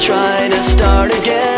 try to start again.